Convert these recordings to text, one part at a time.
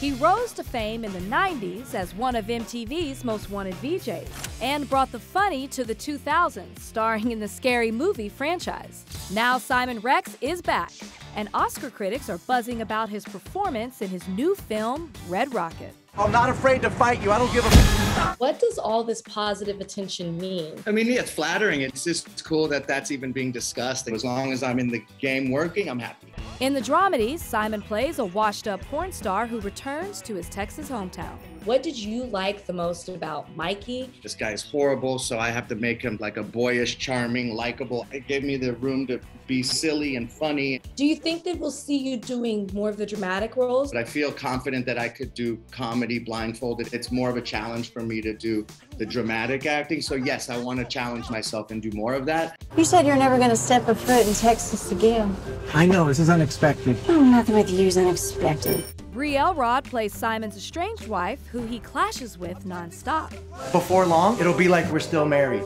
He rose to fame in the 90s as one of MTV's most wanted VJs and brought the funny to the 2000s, starring in the Scary Movie franchise. Now Simon Rex is back, and Oscar critics are buzzing about his performance in his new film, Red Rocket. I'm not afraid to fight you. I don't give a. What does all this positive attention mean? I mean, yeah, it's flattering. It's just cool that that's even being discussed. As long as I'm in the game working, I'm happy. In the dramedy, Simon plays a washed up porn star who returns to his Texas hometown. What did you like the most about Mikey? This guy's horrible, so I have to make him like a boyish, charming, likable. It gave me the room to be silly and funny. Do you think that we'll see you doing more of the dramatic roles? But I feel confident that I could do comedy blindfolded. It's more of a challenge for me to do the dramatic acting. So, yes, I want to challenge myself and do more of that. You said you're never going to step a foot in Texas again. I know, this is unexpected. Oh, nothing with you is unexpected. Bree Elrod plays Simon's estranged wife, who he clashes with nonstop. Before long, it'll be like we're still married.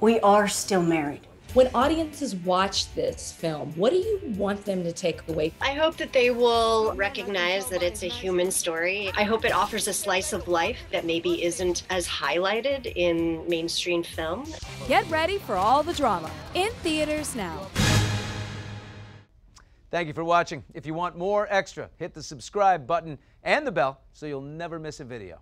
We are still married. When audiences watch this film, what do you want them to take away? I hope that they will recognize that it's a human story. I hope it offers a slice of life that maybe isn't as highlighted in mainstream film. Get ready for all the drama in theaters now. Thank you for watching. If you want more extra, hit the subscribe button and the bell so you'll never miss a video.